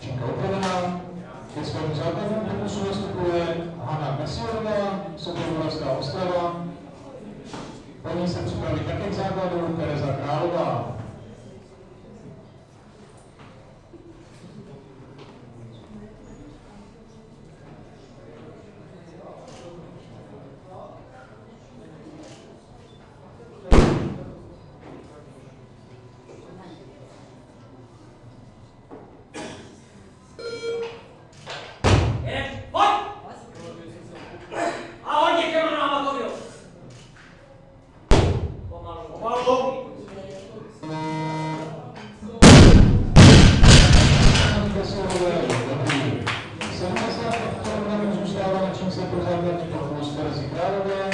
Činka upravená. Ke svému základnímu pokusu nastupuje Hanna Mesierová, Soborovská Ostrava. Po ní se připraví také k základu Tereza Králová. Falou! Se acaso, solamente un saco de la noche, un saco de la noche, como nos parece, claro,